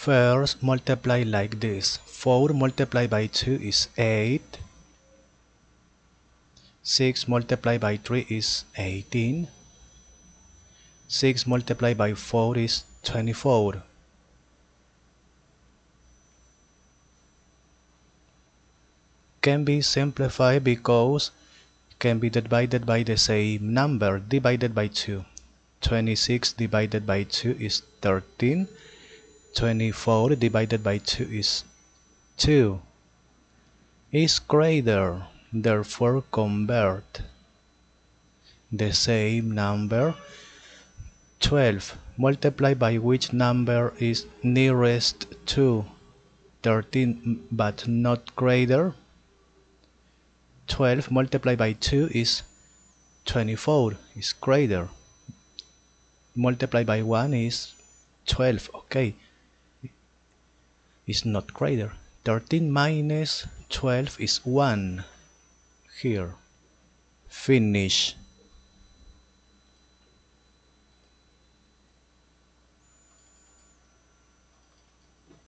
First, multiply like this. 4 multiplied by 2 is 8. 6 multiplied by 3 is 18. 6 multiplied by 4 is 24. Can be simplified because can be divided by the same number divided by 2. 26 divided by 2 is 13. 24 divided by 2 is 2. Is greater, therefore convert. The same number 12 multiplied by which number is nearest to 13 but not greater. 12 multiplied by 2 is 24 is greater. Multiplied by 1 is 12 okay is not greater. 13 minus 12 is 1 here. Finish